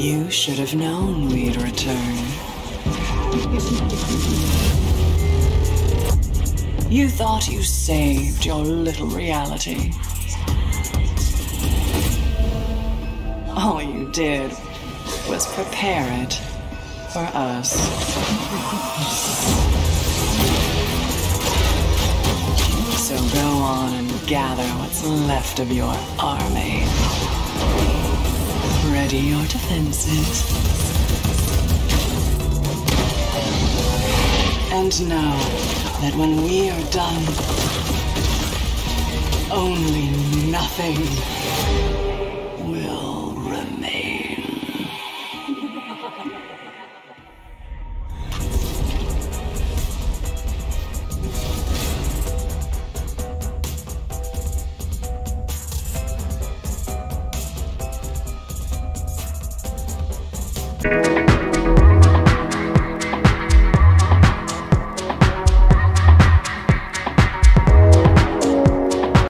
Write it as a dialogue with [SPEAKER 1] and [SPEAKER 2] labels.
[SPEAKER 1] You should have known we'd return. You thought you saved your little reality. All you did was prepare it for us. So go on and gather what's left of your army. Ready your defenses. And know that when we are done, only nothing